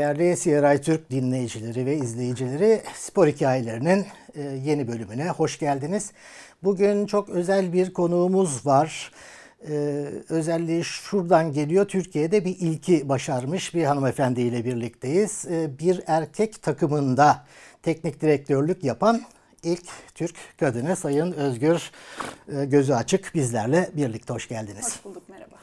Değerli CRI Türk dinleyicileri ve izleyicileri Spor Hikayelerinin e, yeni bölümüne hoş geldiniz. Bugün çok özel bir konuğumuz var. Ee, özelliği şuradan geliyor. Türkiye'de bir ilki başarmış bir hanımefendiyle birlikteyiz. Ee, bir erkek takımında teknik direktörlük yapan ilk Türk kadını Sayın Özgür e, Gözü Açık bizlerle birlikte hoş geldiniz. Hoş bulduk merhaba.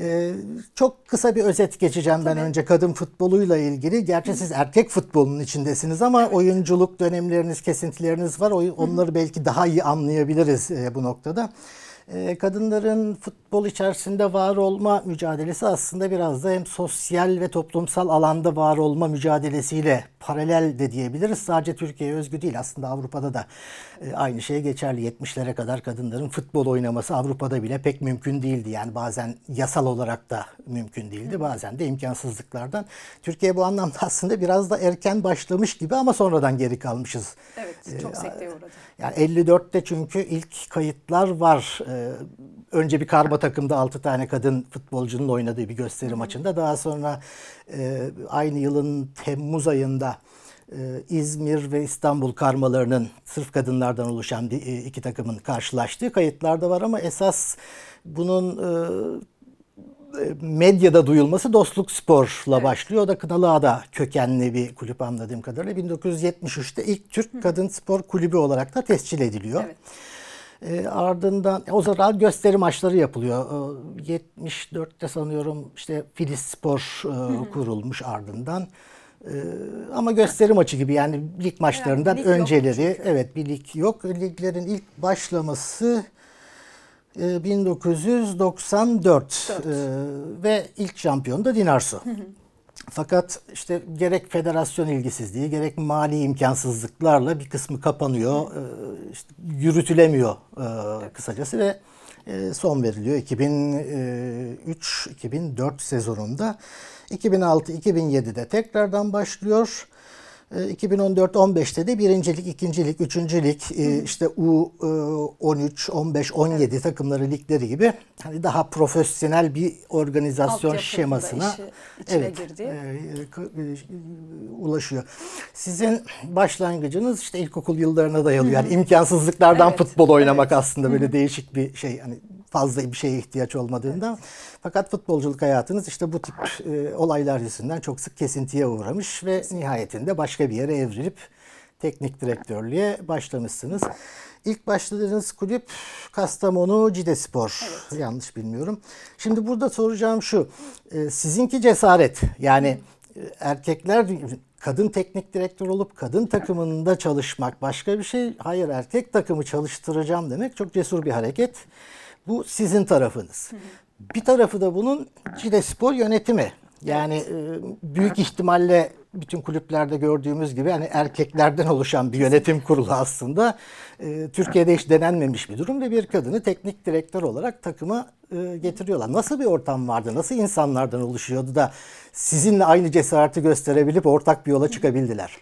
Ee, çok kısa bir özet geçeceğim ben önce kadın futboluyla ilgili. Gerçi siz erkek futbolunun içindesiniz ama evet. oyunculuk dönemleriniz, kesintileriniz var. Onları belki daha iyi anlayabiliriz e, bu noktada. Ee, kadınların futbol içerisinde var olma mücadelesi aslında biraz da hem sosyal ve toplumsal alanda var olma mücadelesiyle paralel de diyebiliriz. Sadece Türkiye'ye özgü değil aslında Avrupa'da da e, aynı şey geçerli. 70'lere kadar kadınların futbol oynaması Avrupa'da bile pek mümkün değildi. Yani bazen yasal olarak da mümkün değildi. Bazen de imkansızlıklardan. Türkiye bu anlamda aslında biraz da erken başlamış gibi ama sonradan geri kalmışız. Evet çok ee, sekteye uğradı. Yani 54'te çünkü ilk kayıtlar var. Ee, önce bir karma takımda 6 tane kadın futbolcunun oynadığı bir gösteri maçında. Daha sonra e, aynı yılın Temmuz ayında e, İzmir ve İstanbul karmalarının sırf kadınlardan oluşan bir, e, iki takımın karşılaştığı kayıtlar da var ama esas bunun medyada duyulması Dostluk Spor'la evet. başlıyor. O da Kınalıağa'da kökenli bir kulüp anladığım kadarıyla. 1973'te ilk Türk Kadın Spor Kulübü olarak da tescil ediliyor. Evet. E, ardından o zaman gösteri maçları yapılıyor. E, 74'te sanıyorum işte Filiz Spor e, kurulmuş ardından. E, ama gösteri maçı gibi yani lig maçlarından yani, lig önceleri evet bir lig yok. Liglerin ilk başlaması 1994 e, e, ve ilk şampiyon da Dinarsu. Hı hı. Fakat işte gerek federasyon ilgisizliği gerek mali imkansızlıklarla bir kısmı kapanıyor, e, işte yürütülemiyor e, kısacası ve e, son veriliyor 2003-2004 sezonunda. 2006-2007'de tekrardan başlıyor. 2014-15'te ee, de birincilik, ikincilik, üçüncülük, e, işte U13, 15, 17 takımları ligleri gibi hani daha profesyonel bir organizasyon şemasına evet, girdi. E, e, ulaşıyor. Sizin başlangıcınız işte ilkokul yıllarına dayanıyor. Yani imkansızlıklardan evet, futbol oynamak evet. aslında böyle değişik bir şey. Hani fazla bir şeye ihtiyaç olmadığından. Evet. Fakat futbolculuk hayatınız işte bu tip e, olaylar yüzünden çok sık kesintiye uğramış ve nihayetinde başka bir yere evrilip teknik direktörlüğe başlamışsınız. İlk başladığınız kulüp Kastamonu Cidespor. Evet. Yanlış bilmiyorum. Şimdi burada soracağım şu. E, sizinki cesaret. Yani e, erkekler kadın teknik direktör olup kadın takımında çalışmak başka bir şey. Hayır erkek takımı çalıştıracağım demek çok cesur bir hareket. Bu sizin tarafınız. Bir tarafı da bunun Cide Spor yönetimi. Yani e, büyük ihtimalle bütün kulüplerde gördüğümüz gibi hani erkeklerden oluşan bir yönetim kurulu aslında. E, Türkiye'de hiç denenmemiş bir durum ve bir kadını teknik direktör olarak takıma e, getiriyorlar. Nasıl bir ortam vardı? Nasıl insanlardan oluşuyordu da sizinle aynı cesareti gösterebilip ortak bir yola çıkabildiler?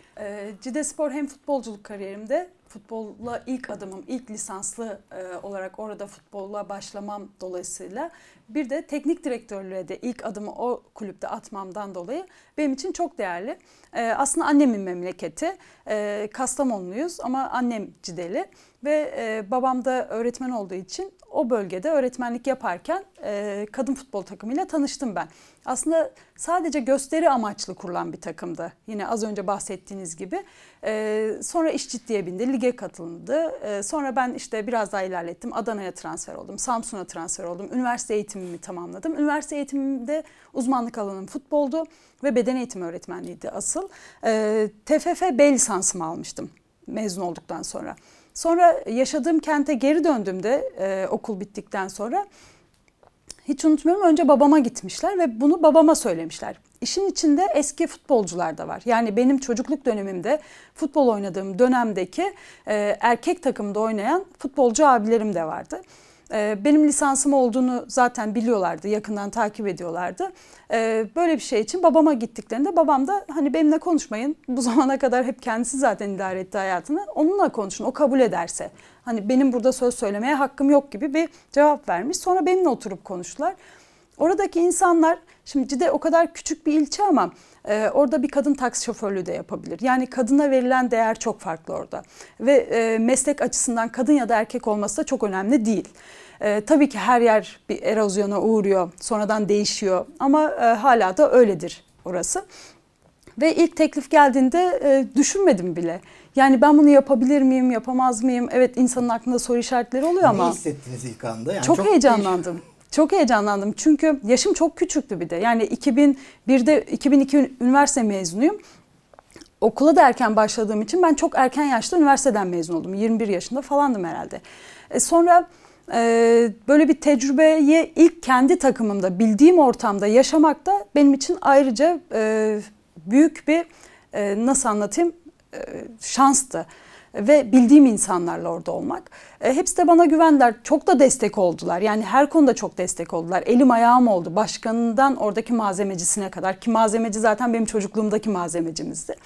Cide Spor hem futbolculuk kariyerimde futbolla ilk adımım, ilk lisanslı e, olarak orada futbolla başlamam dolayısıyla bir de teknik direktörlüğe de ilk adımı o kulüpte atmamdan dolayı benim için çok değerli. E, aslında annemin memleketi. E, Kastamonluyuz ama annem Cideli ve e, babam da öğretmen olduğu için o bölgede öğretmenlik yaparken e, kadın futbol takımıyla tanıştım ben. Aslında sadece gösteri amaçlı kurulan bir takımdı. Yine az önce bahsettiğiniz gibi. E, sonra iş ciddiye bindi, lige katılındı. E, sonra ben işte biraz daha ilerlettim. Adana'ya transfer oldum, Samsun'a transfer oldum. Üniversite eğitimimi tamamladım. Üniversite eğitimimde uzmanlık alanım futboldu ve beden eğitimi öğretmenliğiydi asıl. E, TFF B lisansımı almıştım mezun olduktan sonra. Sonra yaşadığım kente geri döndüğümde e, okul bittikten sonra hiç unutmuyorum önce babama gitmişler ve bunu babama söylemişler. İşin içinde eski futbolcular da var. Yani benim çocukluk dönemimde futbol oynadığım dönemdeki e, erkek takımda oynayan futbolcu abilerim de vardı. Ee, benim lisansım olduğunu zaten biliyorlardı, yakından takip ediyorlardı. Ee, böyle bir şey için babama gittiklerinde babam da hani benimle konuşmayın. Bu zamana kadar hep kendisi zaten idare etti hayatını. Onunla konuşun, o kabul ederse. Hani benim burada söz söylemeye hakkım yok gibi bir cevap vermiş. Sonra benimle oturup konuştular. Oradaki insanlar şimdi Cide o kadar küçük bir ilçe ama e, orada bir kadın taksi şoförlüğü de yapabilir. Yani kadına verilen değer çok farklı orada. Ve e, meslek açısından kadın ya da erkek olması da çok önemli değil. E, tabii ki her yer bir erozyona uğruyor, sonradan değişiyor ama e, hala da öyledir orası. Ve ilk teklif geldiğinde e, düşünmedim bile. Yani ben bunu yapabilir miyim, yapamaz mıyım? Evet insanın aklında soru işaretleri oluyor ama. Ne hissettiniz ilk anda? Yani çok, çok heyecanlandım. Çok heyecanlandım çünkü yaşım çok küçüktü bir de. Yani 2001'de 2002 üniversite mezunuyum. Okula da erken başladığım için ben çok erken yaşta üniversiteden mezun oldum. 21 yaşında falandım herhalde. E sonra e, böyle bir tecrübeyi ilk kendi takımımda, bildiğim ortamda yaşamak da benim için ayrıca e, büyük bir e, nasıl anlatayım e, şanstı ve bildiğim insanlarla orada olmak. E, hepsi de bana güvendiler. Çok da destek oldular. Yani her konuda çok destek oldular. Elim ayağım oldu. Başkanından oradaki malzemecisine kadar. Ki malzemeci zaten benim çocukluğumdaki malzemecimizdi.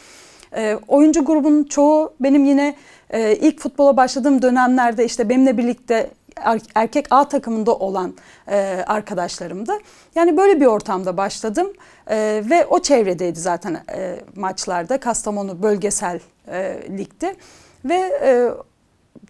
E, oyuncu grubunun çoğu benim yine e, ilk futbola başladığım dönemlerde işte benimle birlikte er, erkek A takımında olan e, arkadaşlarımdı. Yani böyle bir ortamda başladım e, ve o çevredeydi zaten e, maçlarda. Kastamonu bölgesel e, ligdi. Ve e,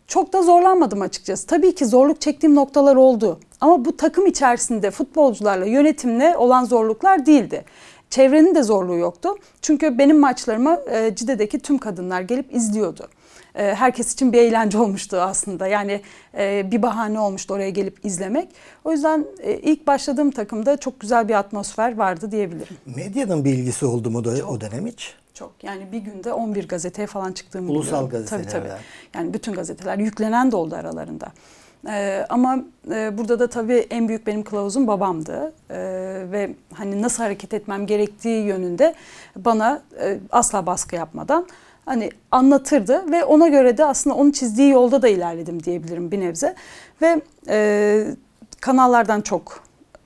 çok da zorlanmadım açıkçası. Tabii ki zorluk çektiğim noktalar oldu. Ama bu takım içerisinde futbolcularla, yönetimle olan zorluklar değildi. Çevrenin de zorluğu yoktu. Çünkü benim maçlarıma e, Cide'deki tüm kadınlar gelip izliyordu. E, herkes için bir eğlence olmuştu aslında. Yani e, bir bahane olmuştu oraya gelip izlemek. O yüzden e, ilk başladığım takımda çok güzel bir atmosfer vardı diyebilirim. Medyanın bir ilgisi oldu mu da o dönem hiç? Çok yani bir günde 11 gazeteye falan çıktığım Ulusal biliyorum. gazeteler. Tabii tabii. Yani bütün gazeteler yüklenen de oldu aralarında. Ee, ama e, burada da tabii en büyük benim kılavuzum babamdı ee, ve hani nasıl hareket etmem gerektiği yönünde bana e, asla baskı yapmadan hani anlatırdı ve ona göre de aslında onun çizdiği yolda da ilerledim diyebilirim bir nebze ve e, kanallardan çok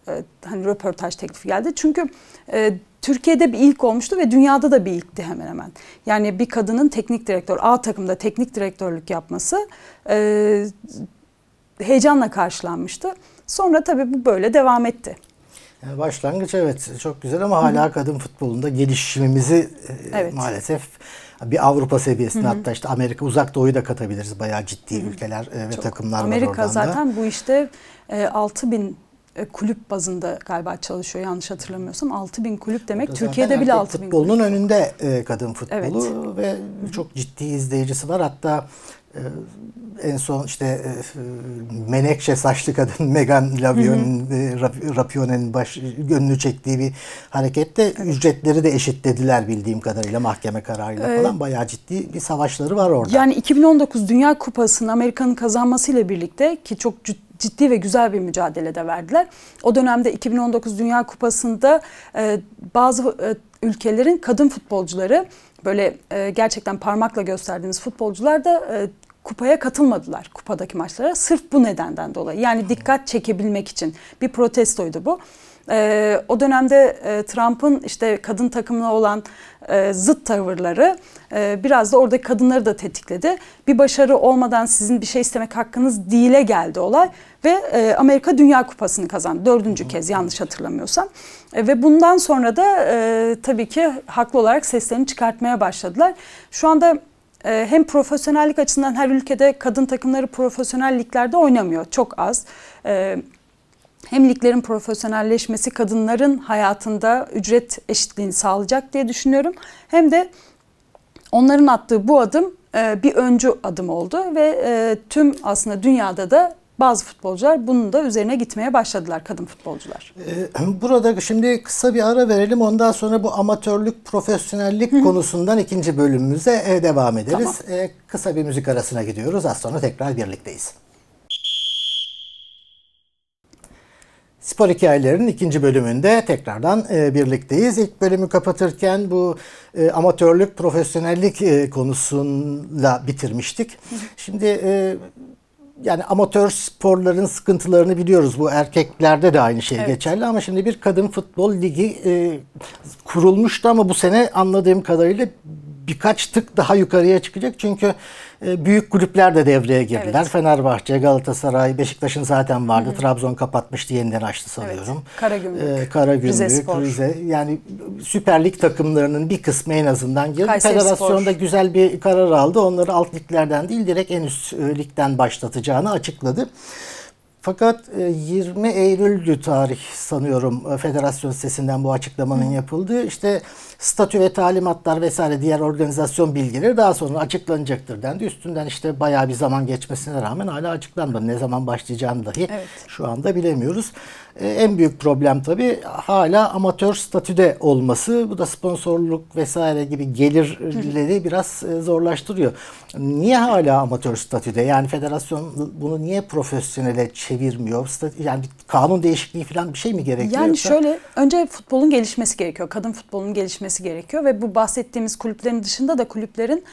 e, hani röportaj teklifi geldi çünkü e, Türkiye'de bir ilk olmuştu ve dünyada da bir ilkti hemen hemen. Yani bir kadının teknik direktör, A takımda teknik direktörlük yapması e, heyecanla karşılanmıştı. Sonra tabii bu böyle devam etti. Yani başlangıç evet çok güzel ama hala Hı-hı. kadın futbolunda gelişimimizi e, evet. maalesef bir Avrupa seviyesinde Hı-hı. hatta işte Amerika uzak doğuyu da katabiliriz. Bayağı ciddi Hı-hı. ülkeler e, ve çok. takımlar Amerika var oradan zaten da. bu işte e, 6 bin e, kulüp bazında galiba çalışıyor yanlış hatırlamıyorsam. 6 bin kulüp demek. Türkiye'de bile 6 bin futbolunun kulüp. önünde e, kadın futbolu evet. ve çok ciddi izleyicisi var. Hatta e, en son işte e, menekşe saçlı kadın Megan Rapione'nin baş gönlünü çektiği bir harekette evet. ücretleri de eşitlediler bildiğim kadarıyla mahkeme kararıyla evet. falan bayağı ciddi bir savaşları var orada. Yani 2019 Dünya Kupası'nı Amerika'nın kazanmasıyla birlikte ki çok ciddi ve güzel bir mücadele de verdiler. O dönemde 2019 Dünya Kupası'nda e, bazı e, ülkelerin kadın futbolcuları böyle e, gerçekten parmakla gösterdiğimiz futbolcular da e, kupaya katılmadılar kupadaki maçlara sırf bu nedenden dolayı. Yani dikkat çekebilmek için bir protestoydu bu. E, o dönemde e, Trump'ın işte kadın takımına olan e, zıt tavırları e, biraz da oradaki kadınları da tetikledi. Bir başarı olmadan sizin bir şey istemek hakkınız değile geldi olay ve e, Amerika Dünya Kupası'nı kazandı. Dördüncü kez yanlış hatırlamıyorsam. E, ve bundan sonra da e, tabii ki haklı olarak seslerini çıkartmaya başladılar. Şu anda e, hem profesyonellik açısından her ülkede kadın takımları profesyonel liglerde oynamıyor. Çok az. E, hem liglerin profesyonelleşmesi kadınların hayatında ücret eşitliğini sağlayacak diye düşünüyorum. Hem de onların attığı bu adım e, bir öncü adım oldu ve e, tüm aslında dünyada da bazı futbolcular bunun da üzerine gitmeye başladılar kadın futbolcular. Ee, burada şimdi kısa bir ara verelim. Ondan sonra bu amatörlük, profesyonellik Hı-hı. konusundan ikinci bölümümüze e, devam ederiz. Tamam. Kısa bir müzik arasına gidiyoruz. Az sonra tekrar birlikteyiz. Spor hikayelerinin ikinci bölümünde tekrardan e, birlikteyiz. İlk bölümü kapatırken bu e, amatörlük, profesyonellik e, konusuyla bitirmiştik. Şimdi e, yani amatör sporların sıkıntılarını biliyoruz. Bu erkeklerde de aynı şey evet. geçerli ama şimdi bir kadın futbol ligi e, kurulmuştu ama bu sene anladığım kadarıyla birkaç tık daha yukarıya çıkacak. Çünkü büyük kulüpler de devreye girdiler. Evet. Fenerbahçe, Galatasaray, Beşiktaş'ın zaten vardı. Trabzon kapatmıştı, yeniden açtı sanıyorum. Evet. Karagümrük, Ee, Karagümrük, Rize Rize. Yani Süper Lig takımlarının bir kısmı en azından girdi. Kayseri Federasyonda Spor. güzel bir karar aldı. Onları alt liglerden değil direkt en üst e, ligden başlatacağını açıkladı. Fakat e, 20 Eylül'dü tarih sanıyorum e, federasyon sitesinden bu açıklamanın yapıldığı. İşte statü ve talimatlar vesaire diğer organizasyon bilgileri daha sonra açıklanacaktır dendi. Üstünden işte bayağı bir zaman geçmesine rağmen hala açıklanmadı. Ne zaman başlayacağını dahi Evet. şu anda bilemiyoruz. E, en büyük problem tabii hala amatör statüde olması. Bu da sponsorluk vesaire gibi gelirleri biraz e, zorlaştırıyor. Niye hala amatör statüde? Yani federasyon bunu niye profesyonele çevirmiyor? Yani kanun değişikliği falan bir şey mi gerekiyor? Yani yoksa- şöyle önce futbolun gelişmesi gerekiyor. Kadın futbolunun gelişmesi gerekiyor ve bu bahsettiğimiz kulüplerin dışında da kulüplerin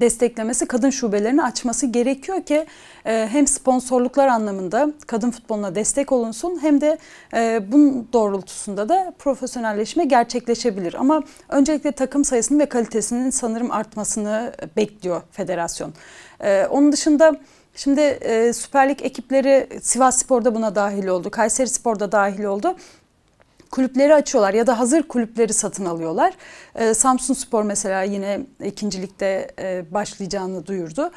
desteklemesi, kadın şubelerini açması gerekiyor ki e, hem sponsorluklar anlamında kadın futboluna destek olunsun hem de e, bunun doğrultusunda da profesyonelleşme gerçekleşebilir. Ama öncelikle takım sayısının ve kalitesinin sanırım artmasını bekliyor federasyon. E, onun dışında Şimdi e, Süper Lig ekipleri Sivas Spor'da buna dahil oldu. Kayseri Spor'da dahil oldu kulüpleri açıyorlar ya da hazır kulüpleri satın alıyorlar. Ee, Samsun Spor mesela yine ikincilikte e, başlayacağını duyurdu.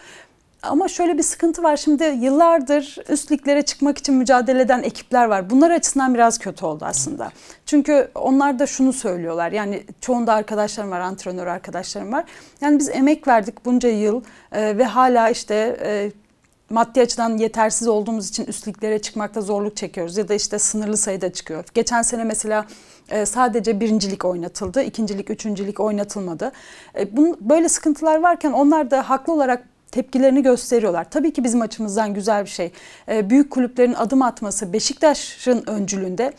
Ama şöyle bir sıkıntı var. Şimdi yıllardır üst liglere çıkmak için mücadele eden ekipler var. Bunlar açısından biraz kötü oldu aslında. Çünkü onlar da şunu söylüyorlar. Yani çoğunda arkadaşlarım var, antrenör arkadaşlarım var. Yani biz emek verdik bunca yıl e, ve hala işte e, maddi açıdan yetersiz olduğumuz için üst liglere çıkmakta zorluk çekiyoruz ya da işte sınırlı sayıda çıkıyor. Geçen sene mesela e, sadece birincilik oynatıldı, ikincilik, üçüncülük oynatılmadı. E, böyle sıkıntılar varken onlar da haklı olarak tepkilerini gösteriyorlar. Tabii ki bizim açımızdan güzel bir şey. E, büyük kulüplerin adım atması Beşiktaş'ın öncülüğünde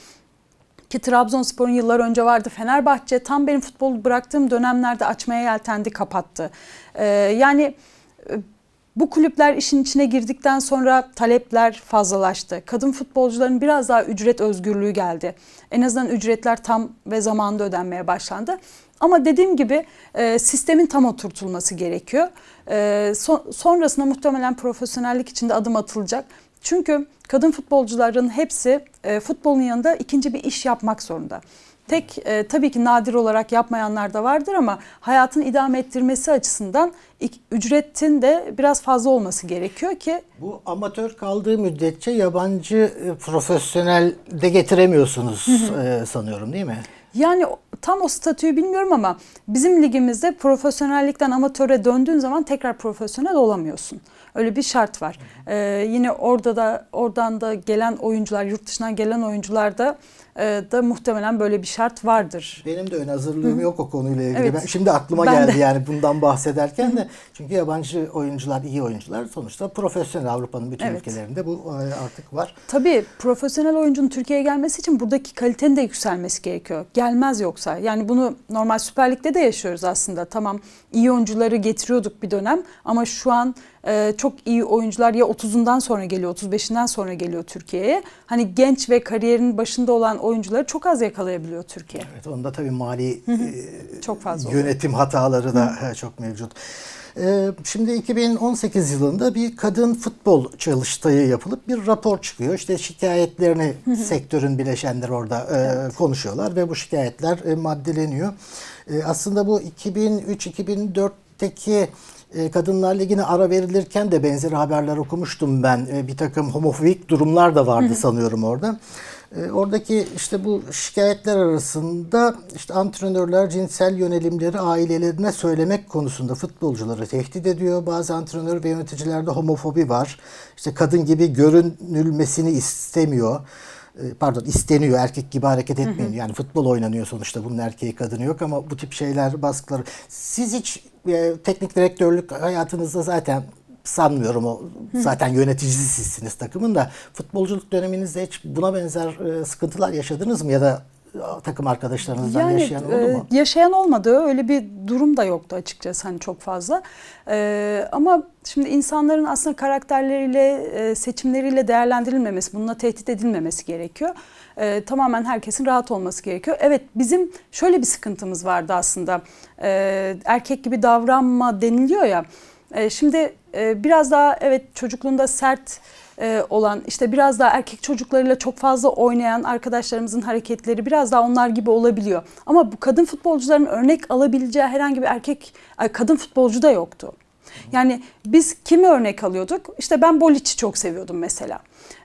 ki Trabzonspor'un yıllar önce vardı. Fenerbahçe tam benim futbol bıraktığım dönemlerde açmaya yeltendi, kapattı. Yani bu kulüpler işin içine girdikten sonra talepler fazlalaştı. Kadın futbolcuların biraz daha ücret özgürlüğü geldi. En azından ücretler tam ve zamanında ödenmeye başlandı. Ama dediğim gibi e, sistemin tam oturtulması gerekiyor. E, son, sonrasında muhtemelen profesyonellik içinde adım atılacak. Çünkü kadın futbolcuların hepsi e, futbolun yanında ikinci bir iş yapmak zorunda. Tek e, tabii ki nadir olarak yapmayanlar da vardır ama hayatını idame ettirmesi açısından ücretin de biraz fazla olması gerekiyor ki Bu amatör kaldığı müddetçe yabancı e, profesyonel de getiremiyorsunuz e, sanıyorum değil mi? yani tam o statüyü bilmiyorum ama bizim ligimizde profesyonellikten amatöre döndüğün zaman tekrar profesyonel olamıyorsun. Öyle bir şart var. Ee, yine orada da oradan da gelen oyuncular, yurt dışından gelen oyuncular da da muhtemelen böyle bir şart vardır. Benim de ön hazırlığım yok o konuyla ilgili. Evet. Ben, şimdi aklıma Ben geldi de. yani bundan bahsederken de. Çünkü yabancı oyuncular, iyi oyuncular sonuçta profesyonel Avrupa'nın bütün Evet. ülkelerinde bu e, artık var. Tabii profesyonel oyuncunun Türkiye'ye gelmesi için buradaki kalitenin de yükselmesi gerekiyor. Gelmez yoksa. Yani bunu normal Süper Lig'de de yaşıyoruz aslında. Tamam iyi oyuncuları getiriyorduk bir dönem ama şu an e, çok iyi oyuncular ya 30'undan sonra geliyor, 35'inden sonra geliyor Türkiye'ye. Hani genç ve kariyerin başında olan oyuncuları çok az yakalayabiliyor Türkiye. Evet onda tabii mali e, Çok fazla oluyor. yönetim hataları da e, çok mevcut. E, Şimdi 2018 yılında bir kadın futbol çalıştayı yapılıp bir rapor çıkıyor. İşte şikayetlerini sektörün bileşenleri orada e, konuşuyorlar ve bu şikayetler e, maddeleniyor. E, Aslında bu 2003-2004'teki e, Kadınlar Ligi'ne ara verilirken de benzeri haberler okumuştum ben. Bir takım homofobik durumlar da vardı sanıyorum orada. E, Oradaki işte bu şikayetler arasında işte antrenörler cinsel yönelimleri ailelerine söylemek konusunda futbolcuları tehdit ediyor. Bazı antrenör ve yöneticilerde homofobi var. İşte kadın gibi görünülmesini istemiyor. E, Pardon isteniyor erkek gibi hareket etmeyin. Yani futbol oynanıyor sonuçta bunun erkeği kadını yok ama bu tip şeyler baskıları. Siz hiç e, teknik direktörlük hayatınızda zaten sanmıyorum o zaten yöneticisi sizsiniz takımın da futbolculuk döneminizde hiç buna benzer e, sıkıntılar yaşadınız mı ya da takım arkadaşlarınızdan yani, yaşayan oldu mu? E, yaşayan olmadı. Öyle bir durum da yoktu açıkçası hani çok fazla. E, ama şimdi insanların aslında karakterleriyle, e, seçimleriyle değerlendirilmemesi, bununla tehdit edilmemesi gerekiyor. E, tamamen herkesin rahat olması gerekiyor. Evet bizim şöyle bir sıkıntımız vardı aslında. E, erkek gibi davranma deniliyor ya. E, şimdi e, biraz daha evet çocukluğunda sert e, olan işte biraz daha erkek çocuklarıyla çok fazla oynayan arkadaşlarımızın hareketleri biraz daha onlar gibi olabiliyor. Ama bu kadın futbolcuların örnek alabileceği herhangi bir erkek kadın futbolcu da yoktu. Yani biz kimi örnek alıyorduk? İşte ben Bolic'i çok seviyordum mesela.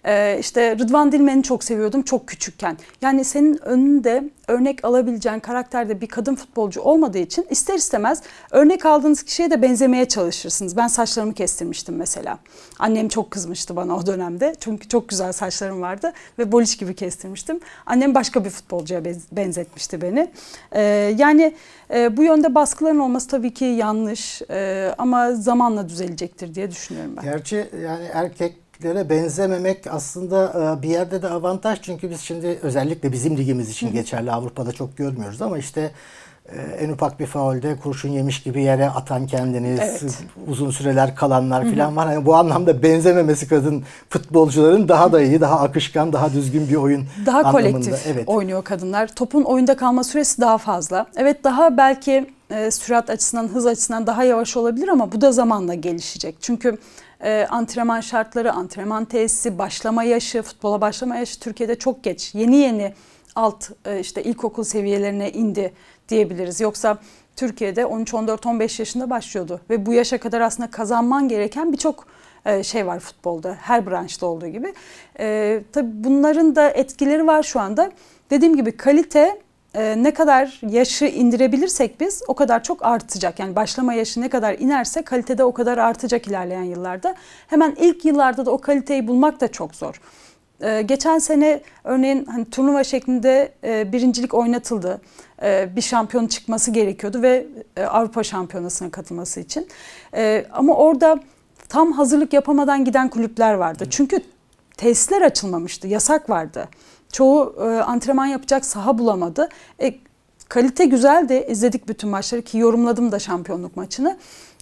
Ee, işte Rıdvan Dilmen'i çok seviyordum çok küçükken. Yani senin önünde örnek alabileceğin karakterde bir kadın futbolcu olmadığı için ister istemez örnek aldığınız kişiye de benzemeye çalışırsınız. Ben saçlarımı kestirmiştim mesela. Annem çok kızmıştı bana o dönemde. Çünkü çok güzel saçlarım vardı ve boliç gibi kestirmiştim. Annem başka bir futbolcuya benzetmişti beni. Ee, yani e, bu yönde baskıların olması tabii ki yanlış e, ama zamanla düzelecektir diye düşünüyorum ben. Gerçi yani erkek liglere benzememek aslında e, bir yerde de avantaj. Çünkü biz şimdi özellikle bizim ligimiz için geçerli Avrupa'da çok görmüyoruz ama işte e, en ufak bir faulde kurşun yemiş gibi yere atan kendiniz, evet. uzun süreler kalanlar falan var. Yani bu anlamda benzememesi kadın futbolcuların daha da iyi, daha akışkan, daha düzgün bir oyun Daha anlamında. kolektif evet. oynuyor kadınlar. Topun oyunda kalma süresi daha fazla. Evet daha belki e, sürat açısından, hız açısından daha yavaş olabilir ama bu da zamanla gelişecek. Çünkü e, antrenman şartları, antrenman tesisi, başlama yaşı, futbola başlama yaşı Türkiye'de çok geç. Yeni yeni alt e, işte ilkokul seviyelerine indi diyebiliriz. Yoksa Türkiye'de 13, 14, 15 yaşında başlıyordu ve bu yaşa kadar aslında kazanman gereken birçok e, şey var futbolda her branşta olduğu gibi. E, tabii bunların da etkileri var şu anda. Dediğim gibi kalite e, ne kadar yaşı indirebilirsek biz o kadar çok artacak. Yani başlama yaşı ne kadar inerse kalitede o kadar artacak ilerleyen yıllarda. Hemen ilk yıllarda da o kaliteyi bulmak da çok zor. E, geçen sene örneğin hani turnuva şeklinde e, birincilik oynatıldı. E, bir şampiyon çıkması gerekiyordu ve e, Avrupa Şampiyonası'na katılması için. E, ama orada tam hazırlık yapamadan giden kulüpler vardı. Çünkü tesisler açılmamıştı, yasak vardı. Çoğu e, antrenman yapacak saha bulamadı. E, kalite güzeldi. İzledik bütün maçları ki yorumladım da şampiyonluk maçını.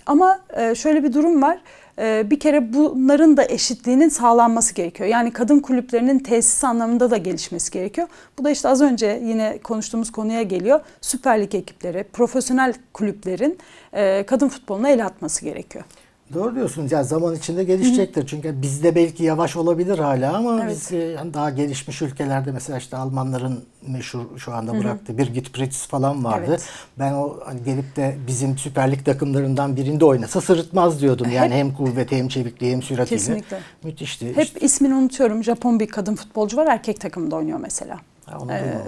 Ama e, şöyle bir durum var. E, bir kere bunların da eşitliğinin sağlanması gerekiyor. Yani kadın kulüplerinin tesis anlamında da gelişmesi gerekiyor. Bu da işte az önce yine konuştuğumuz konuya geliyor. Süper Lig ekipleri, profesyonel kulüplerin e, kadın futboluna el atması gerekiyor. Doğru diyorsunuz. Yani zaman içinde gelişecektir. Hı. Çünkü bizde belki yavaş olabilir hala ama evet. biz yani daha gelişmiş ülkelerde mesela işte Almanların meşhur şu anda Hı. bıraktı. Birgit Pritz falan vardı. Evet. Ben o hani gelip de bizim Süper Lig takımlarından birinde oynasa sırıtmaz diyordum. Yani Hep, hem kuvveti hem çevikliği hem süratiyle. Kesinlikle. Müthişti. Hep işte. ismini unutuyorum. Japon bir kadın futbolcu var. Erkek takımda oynuyor mesela. Ha, onu ee,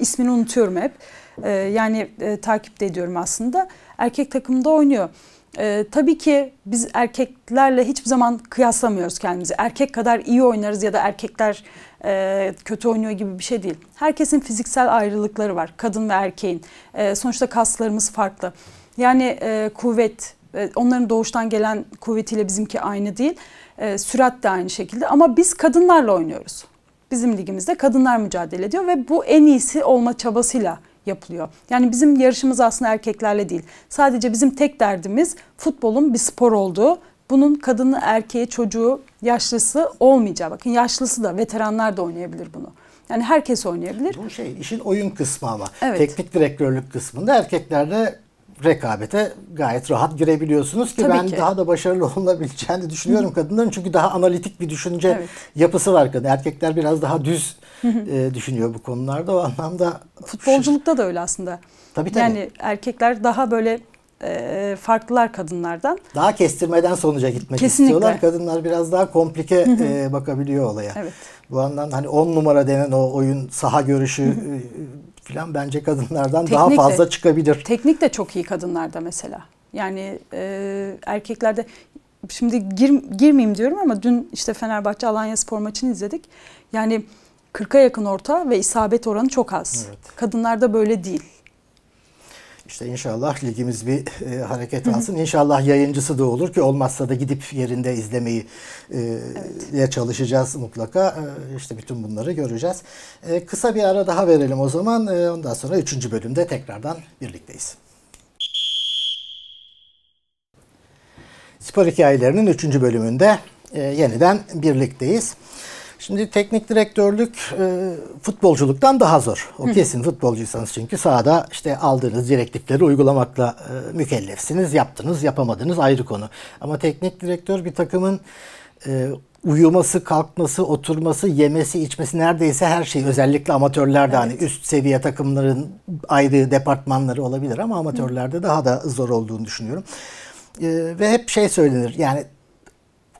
ismini unutuyorum hep. Ee, yani e, takip de ediyorum aslında. Erkek takımda oynuyor. Ee, tabii ki biz erkeklerle hiçbir zaman kıyaslamıyoruz kendimizi. Erkek kadar iyi oynarız ya da erkekler e, kötü oynuyor gibi bir şey değil. Herkesin fiziksel ayrılıkları var. Kadın ve erkeğin. E, sonuçta kaslarımız farklı. Yani e, kuvvet, e, onların doğuştan gelen kuvvetiyle bizimki aynı değil. E, sürat de aynı şekilde ama biz kadınlarla oynuyoruz. Bizim ligimizde kadınlar mücadele ediyor ve bu en iyisi olma çabasıyla yapılıyor. Yani bizim yarışımız aslında erkeklerle değil. Sadece bizim tek derdimiz futbolun bir spor olduğu. Bunun kadını, erkeği, çocuğu, yaşlısı olmayacağı. Bakın yaşlısı da, veteranlar da oynayabilir bunu. Yani herkes oynayabilir. Bu şey işin oyun kısmı ama. Evet. Teknik direktörlük kısmında erkeklerde rekabete gayet rahat girebiliyorsunuz ki Tabii ben ki. daha da başarılı olabileceğini düşünüyorum kadınların çünkü daha analitik bir düşünce evet. yapısı var kadın. Erkekler biraz daha düz e, düşünüyor bu konularda o anlamda. Futbolculukta da öyle aslında. Tabii tabii. Yani erkekler daha böyle e, farklılar kadınlardan. Daha kestirmeden sonuca gitmek Kesinlikle. istiyorlar. Kadınlar biraz daha komplike e, bakabiliyor olaya. Evet. Bu anlamda hani on numara denen o oyun saha görüşü e, falan bence kadınlardan Teknik daha fazla de, çıkabilir. Teknik de çok iyi kadınlarda mesela. Yani e, erkeklerde şimdi gir, girmeyeyim diyorum ama dün işte Fenerbahçe Alanya Spor maçını izledik. Yani 40'a yakın orta ve isabet oranı çok az. Evet. Kadınlarda böyle değil. İşte inşallah ligimiz bir e, hareket alsın. İnşallah yayıncısı da olur ki olmazsa da gidip yerinde izlemeyi e, evet. çalışacağız mutlaka. E, işte bütün bunları göreceğiz. E, kısa bir ara daha verelim o zaman. E, ondan sonra üçüncü bölümde tekrardan birlikteyiz. Spor hikayelerinin üçüncü bölümünde e, yeniden birlikteyiz. Şimdi teknik direktörlük e, futbolculuktan daha zor. O kesin futbolcuysanız çünkü sahada işte aldığınız direktifleri uygulamakla e, mükellefsiniz. Yaptınız, yapamadınız ayrı konu. Ama teknik direktör bir takımın e, uyuması, kalkması, oturması, yemesi, içmesi neredeyse her şey. Özellikle amatörlerde hani evet. hani üst seviye takımların ayrı departmanları olabilir ama amatörlerde Hı. daha da zor olduğunu düşünüyorum. E, ve hep şey söylenir yani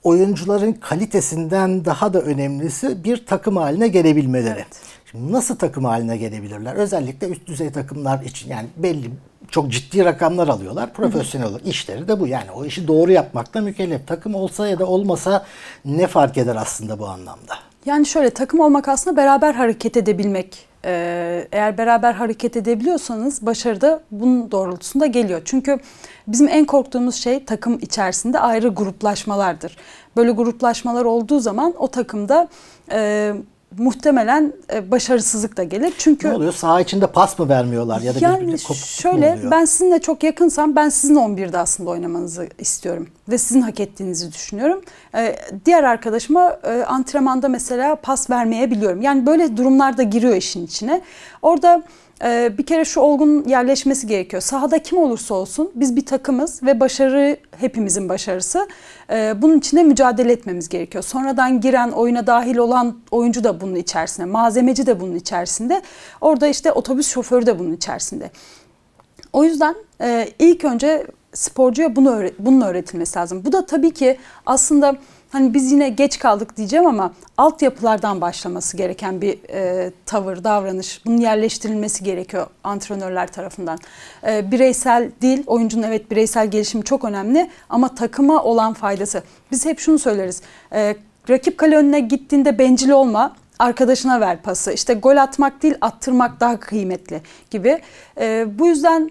oyuncuların kalitesinden daha da önemlisi bir takım haline gelebilmeleri. Evet. Şimdi nasıl takım haline gelebilirler? Özellikle üst düzey takımlar için yani belli çok ciddi rakamlar alıyorlar. Profesyonel olarak işleri de bu. Yani o işi doğru yapmakla mükellef. Takım olsa ya da olmasa ne fark eder aslında bu anlamda? Yani şöyle takım olmak aslında beraber hareket edebilmek. Ee, eğer beraber hareket edebiliyorsanız başarı da bunun doğrultusunda geliyor. Çünkü bizim en korktuğumuz şey takım içerisinde ayrı gruplaşmalardır. Böyle gruplaşmalar olduğu zaman o takımda e, muhtemelen e, başarısızlık da gelir. Çünkü ne oluyor? Saha içinde pas mı vermiyorlar ya da yani bir şöyle ben sizinle çok yakınsam ben sizin 11'de aslında oynamanızı istiyorum ve sizin hak ettiğinizi düşünüyorum. Ee, diğer arkadaşıma e, antrenmanda mesela pas vermeyebiliyorum. Yani böyle durumlar da giriyor işin içine. Orada bir kere şu olgun yerleşmesi gerekiyor. Sahada kim olursa olsun biz bir takımız ve başarı hepimizin başarısı. Ee, bunun içinde mücadele etmemiz gerekiyor. Sonradan giren, oyuna dahil olan oyuncu da bunun içerisinde, malzemeci de bunun içerisinde. Orada işte otobüs şoförü de bunun içerisinde. O yüzden e, ilk önce sporcuya bunu bunun öğretilmesi lazım. Bu da tabii ki aslında hani biz yine geç kaldık diyeceğim ama altyapılardan başlaması gereken bir e, tavır, davranış. Bunun yerleştirilmesi gerekiyor antrenörler tarafından. E, bireysel değil, oyuncunun evet bireysel gelişimi çok önemli ama takıma olan faydası. Biz hep şunu söyleriz. E, rakip kale önüne gittiğinde bencil olma, arkadaşına ver pası. İşte gol atmak değil, attırmak daha kıymetli gibi. E, bu yüzden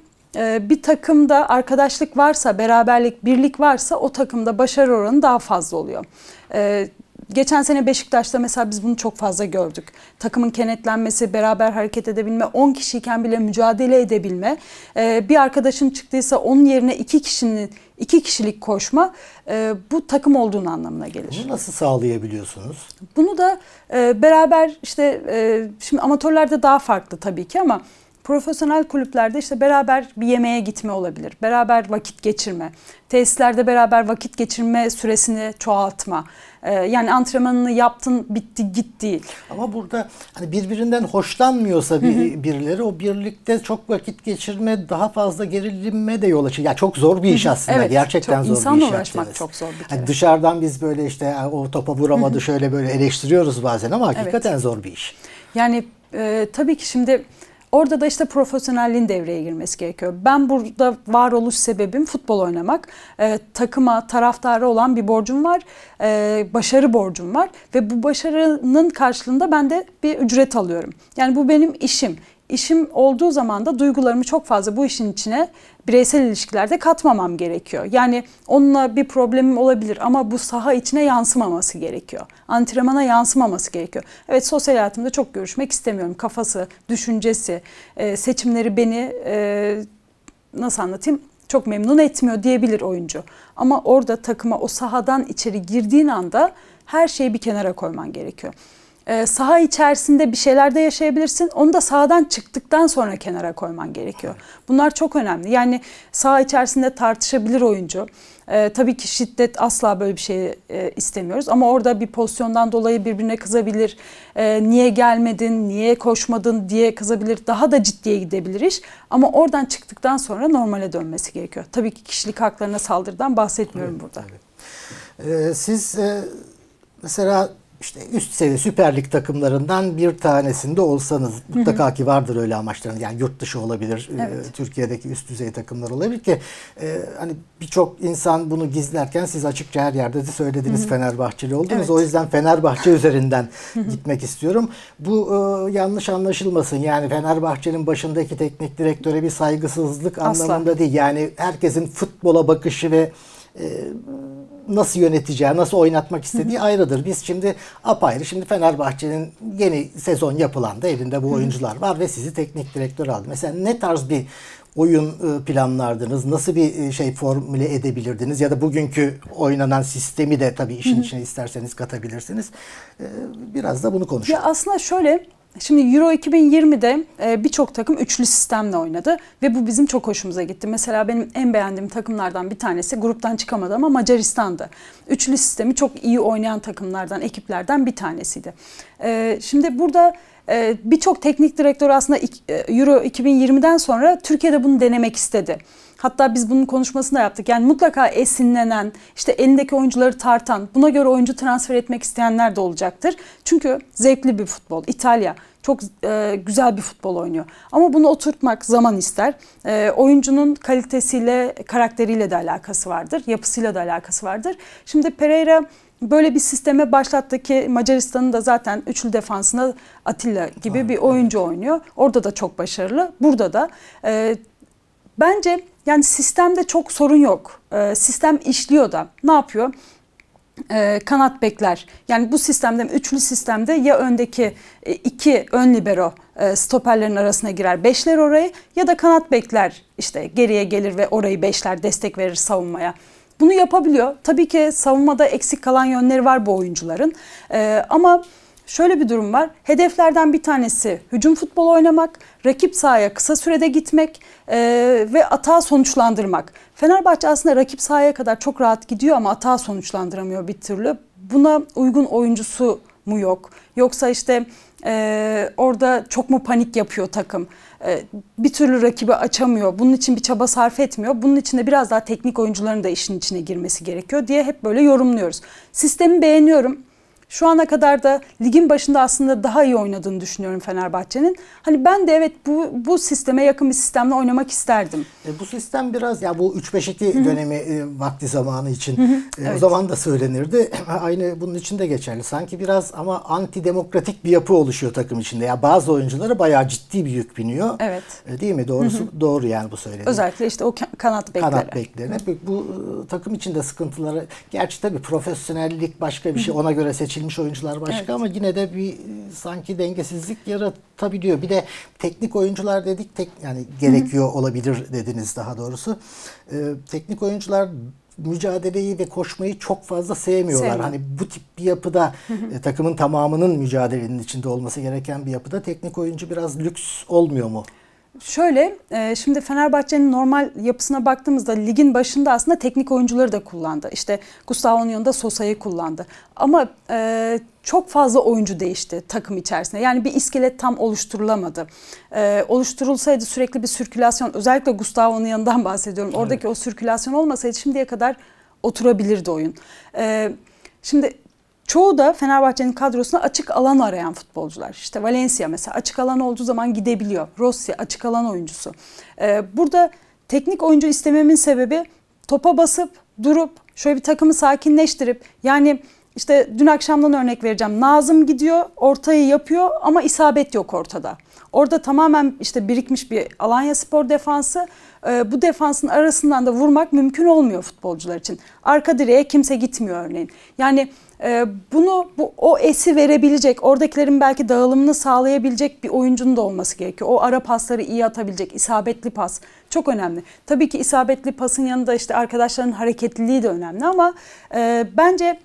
bir takımda arkadaşlık varsa, beraberlik, birlik varsa o takımda başarı oranı daha fazla oluyor. Ee, geçen sene Beşiktaş'ta mesela biz bunu çok fazla gördük. Takımın kenetlenmesi, beraber hareket edebilme, 10 kişiyken bile mücadele edebilme. Ee, bir arkadaşın çıktıysa onun yerine iki kişinin iki kişilik koşma e, bu takım olduğunu anlamına gelir. Bunu nasıl sağlayabiliyorsunuz? Bunu da e, beraber işte e, şimdi amatörlerde daha farklı tabii ki ama Profesyonel kulüplerde işte beraber bir yemeğe gitme olabilir. Beraber vakit geçirme. Tesislerde beraber vakit geçirme süresini çoğaltma. Ee, yani antrenmanını yaptın bitti git değil. Ama burada hani birbirinden hoşlanmıyorsa bir, birileri o birlikte çok vakit geçirme daha fazla gerilinme de yol açıyor. Ya çok zor bir iş aslında. Evet, Gerçekten çok, zor bir iş. uğraşmak çok zor bir kere. Yani dışarıdan biz böyle işte o topa vuramadı şöyle böyle eleştiriyoruz bazen ama hakikaten evet. zor bir iş. Yani e, tabii ki şimdi Orada da işte profesyonelliğin devreye girmesi gerekiyor. Ben burada varoluş sebebim futbol oynamak. Ee, takıma, taraftara olan bir borcum var. Ee, başarı borcum var. Ve bu başarının karşılığında ben de bir ücret alıyorum. Yani bu benim işim. İşim olduğu zaman da duygularımı çok fazla bu işin içine bireysel ilişkilerde katmamam gerekiyor. Yani onunla bir problemim olabilir ama bu saha içine yansımaması gerekiyor. Antrenmana yansımaması gerekiyor. Evet sosyal hayatımda çok görüşmek istemiyorum. Kafası, düşüncesi, e, seçimleri beni e, nasıl anlatayım? çok memnun etmiyor diyebilir oyuncu. Ama orada takıma o sahadan içeri girdiğin anda her şeyi bir kenara koyman gerekiyor e, saha içerisinde bir şeyler de yaşayabilirsin. Onu da sahadan çıktıktan sonra kenara koyman gerekiyor. Bunlar çok önemli. Yani saha içerisinde tartışabilir oyuncu. E, tabii ki şiddet asla böyle bir şey e, istemiyoruz. Ama orada bir pozisyondan dolayı birbirine kızabilir. E, niye gelmedin, niye koşmadın diye kızabilir. Daha da ciddiye gidebilir iş. Ama oradan çıktıktan sonra normale dönmesi gerekiyor. Tabii ki kişilik haklarına saldırıdan bahsetmiyorum evet, burada. Evet. Ee, siz e, mesela işte üst seviye Süper Lig takımlarından bir tanesinde olsanız mutlaka ki vardır öyle amaçlarınız. Yani yurt dışı olabilir, e, Evet. Türkiye'deki üst düzey takımlar olabilir ki e, hani birçok insan bunu gizlerken siz açıkça her yerde de söylediniz Fenerbahçeli oldunuz. Evet. O yüzden Fenerbahçe üzerinden gitmek istiyorum. Bu e, yanlış anlaşılmasın. Yani Fenerbahçe'nin başındaki teknik direktöre bir saygısızlık Asla. anlamında değil. Yani herkesin futbola bakışı ve e, nasıl yöneteceği, nasıl oynatmak istediği ayrıdır. Biz şimdi apayrı, şimdi Fenerbahçe'nin yeni sezon yapılandı. Elinde bu oyuncular var ve sizi teknik direktör aldı. Mesela ne tarz bir oyun e, planlardınız? Nasıl bir e, şey formüle edebilirdiniz? Ya da bugünkü oynanan sistemi de tabii işin içine isterseniz katabilirsiniz. E, Biraz da bunu konuşalım. Ya aslında şöyle Şimdi Euro 2020'de e, birçok takım üçlü sistemle oynadı ve bu bizim çok hoşumuza gitti. Mesela benim en beğendiğim takımlardan bir tanesi gruptan çıkamadı ama Macaristan'dı. Üçlü sistemi çok iyi oynayan takımlardan, ekiplerden bir tanesiydi. E, Şimdi burada birçok teknik direktör aslında e, Euro 2020'den sonra Türkiye'de bunu denemek istedi. Hatta biz bunun konuşmasını da yaptık. Yani mutlaka esinlenen, işte elindeki oyuncuları tartan, buna göre oyuncu transfer etmek isteyenler de olacaktır. Çünkü zevkli bir futbol. İtalya çok e, güzel bir futbol oynuyor. Ama bunu oturtmak zaman ister. E, oyuncunun kalitesiyle, karakteriyle de alakası vardır. Yapısıyla da alakası vardır. Şimdi Pereira böyle bir sisteme başlattı ki Macaristan'ın da zaten üçlü defansına Atilla gibi Aa, bir oyuncu oynuyor. Orada da çok başarılı. Burada da e, bence yani sistemde çok sorun yok. E, sistem işliyor da. Ne yapıyor? E, kanat bekler. Yani bu sistemde üçlü sistemde ya öndeki e, iki ön libero e, stoperlerin arasına girer beşler orayı ya da kanat bekler işte geriye gelir ve orayı beşler destek verir savunmaya. Bunu yapabiliyor. Tabii ki savunmada eksik kalan yönleri var bu oyuncuların. E, ama şöyle bir durum var. Hedeflerden bir tanesi hücum futbolu oynamak, rakip sahaya kısa sürede gitmek e, ve atağı sonuçlandırmak. Fenerbahçe aslında rakip sahaya kadar çok rahat gidiyor ama atağı sonuçlandıramıyor bir türlü. Buna uygun oyuncusu mu yok? Yoksa işte e, orada çok mu panik yapıyor takım? E, bir türlü rakibi açamıyor. Bunun için bir çaba sarf etmiyor. Bunun için de biraz daha teknik oyuncuların da işin içine girmesi gerekiyor diye hep böyle yorumluyoruz. Sistemi beğeniyorum. Şu ana kadar da ligin başında aslında daha iyi oynadığını düşünüyorum Fenerbahçe'nin. Hani ben de evet bu bu sisteme yakın bir sistemle oynamak isterdim. E, bu sistem biraz ya bu 3-5-2 dönemi e, vakti zamanı için e, o Evet. zaman da söylenirdi. Aynı bunun için de geçerli. Sanki biraz ama antidemokratik bir yapı oluşuyor takım içinde. Ya bazı oyunculara bayağı ciddi bir yük biniyor. Evet. E, değil mi? Doğrusu doğru yani bu söylediğin. Özellikle işte o ka- kanat bekleri. Kanat beklerine. Bu, bu e, takım içinde sıkıntıları gerçi tabii profesyonellik başka bir şey. Ona göre seçilmiş oyuncular başka Evet. ama yine de bir e, sanki dengesizlik yaratabiliyor. Bir de teknik oyuncular dedik tek yani gerekiyor olabilir dediniz daha doğrusu. E, teknik oyuncular mücadeleyi ve koşmayı çok fazla sevmiyorlar. Sevmiyor. Hani bu tip bir yapıda e, takımın tamamının mücadelenin içinde olması gereken bir yapıda teknik oyuncu biraz lüks olmuyor mu? Şöyle, e, şimdi Fenerbahçe'nin normal yapısına baktığımızda ligin başında aslında teknik oyuncuları da kullandı. İşte Gustavo'nun yanında Sosa'yı kullandı. Ama e, çok fazla oyuncu değişti takım içerisinde. Yani bir iskelet tam oluşturulamadı. E, oluşturulsaydı sürekli bir sirkülasyon, özellikle Gustavo'nun yanından bahsediyorum. Oradaki o sirkülasyon olmasaydı şimdiye kadar oturabilirdi oyun. E, şimdi Çoğu da Fenerbahçe'nin kadrosuna açık alan arayan futbolcular. İşte Valencia mesela açık alan olduğu zaman gidebiliyor. Rossi açık alan oyuncusu. Ee, burada teknik oyuncu istememin sebebi topa basıp durup şöyle bir takımı sakinleştirip yani işte dün akşamdan örnek vereceğim. Nazım gidiyor, ortayı yapıyor ama isabet yok ortada. Orada tamamen işte birikmiş bir Alanya Spor defansı. Ee, bu defansın arasından da vurmak mümkün olmuyor futbolcular için. Arka direğe kimse gitmiyor örneğin. Yani bunu bu o esi verebilecek, oradakilerin belki dağılımını sağlayabilecek bir oyuncunun da olması gerekiyor. O ara pasları iyi atabilecek, isabetli pas çok önemli. Tabii ki isabetli pasın yanında işte arkadaşların hareketliliği de önemli ama e, bence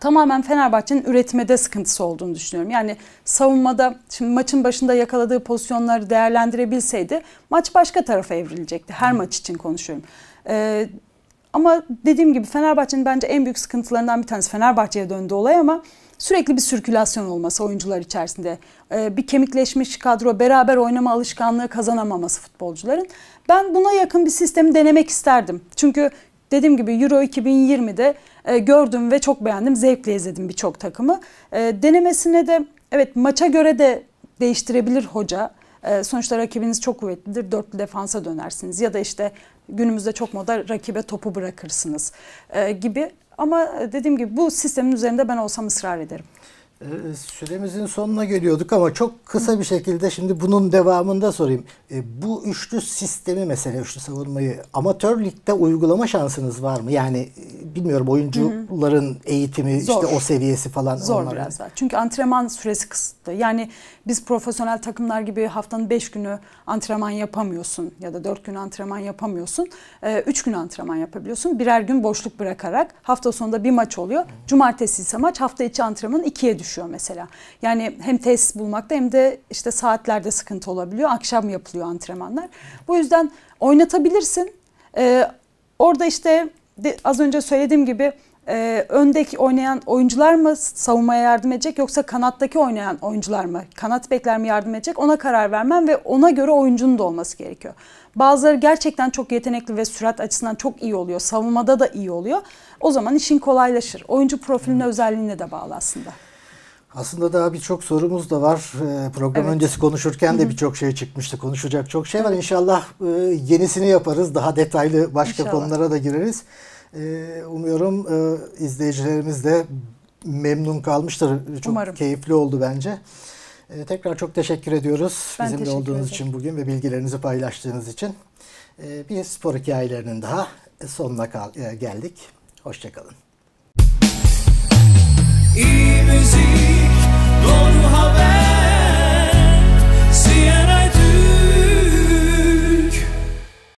tamamen Fenerbahçe'nin üretmede sıkıntısı olduğunu düşünüyorum. Yani savunmada şimdi maçın başında yakaladığı pozisyonları değerlendirebilseydi maç başka tarafa evrilecekti. Her maç için konuşuyorum. Ee, ama dediğim gibi Fenerbahçe'nin bence en büyük sıkıntılarından bir tanesi Fenerbahçe'ye döndü olay ama sürekli bir sirkülasyon olması oyuncular içerisinde. Ee, bir kemikleşmiş kadro, beraber oynama alışkanlığı kazanamaması futbolcuların. Ben buna yakın bir sistemi denemek isterdim. Çünkü dediğim gibi Euro 2020'de e, gördüm ve çok beğendim. Zevkle izledim birçok takımı. E, denemesine de evet maça göre de değiştirebilir hoca. E, sonuçta rakibiniz çok kuvvetlidir. Dörtlü defansa dönersiniz ya da işte günümüzde çok moda rakibe topu bırakırsınız e, gibi. Ama e, dediğim gibi bu sistemin üzerinde ben olsam ısrar ederim. Ee, Süremizin sonuna geliyorduk ama çok kısa bir şekilde şimdi bunun devamında sorayım. Ee, Bu üçlü sistemi mesela üçlü savunmayı amatör ligde uygulama şansınız var mı? Yani e, bilmiyorum oyuncuların eğitimi Zor. işte o seviyesi falan. Zor onlar- biraz daha. Çünkü antrenman süresi kısıtlı. Yani biz profesyonel takımlar gibi haftanın 5 günü antrenman yapamıyorsun ya da 4 gün antrenman yapamıyorsun. 3 gün antrenman yapabiliyorsun. Birer gün boşluk bırakarak hafta sonunda bir maç oluyor. Cumartesi ise maç hafta içi antrenmanın ikiye düşüyor mesela. Yani hem tesis bulmakta hem de işte saatlerde sıkıntı olabiliyor. Akşam yapılıyor antrenmanlar. Bu yüzden oynatabilirsin. Ee, orada işte az önce söylediğim gibi e, öndeki oynayan oyuncular mı savunmaya yardım edecek yoksa kanattaki oynayan oyuncular mı? Kanat bekler mi yardım edecek? Ona karar vermem ve ona göre oyuncunun da olması gerekiyor. Bazıları gerçekten çok yetenekli ve sürat açısından çok iyi oluyor. Savunmada da iyi oluyor. O zaman işin kolaylaşır. Oyuncu profiline özelliğine de bağlı aslında. Aslında daha birçok sorumuz da var. Ee, Program Evet. öncesi konuşurken de birçok şey çıkmıştı. Konuşacak çok şey var. İnşallah e, yenisini yaparız. Daha detaylı başka İnşallah. konulara da gireriz. Ee, umuyorum e, izleyicilerimiz de memnun kalmıştır. Çok Umarım. keyifli oldu bence. Ee, tekrar çok teşekkür ediyoruz ben bizimle teşekkür olduğunuz ederim. için bugün ve bilgilerinizi paylaştığınız için. E, bir spor hikayelerinin daha sonuna kal e, geldik. Hoşçakalın. İyi müzik, doğru haber.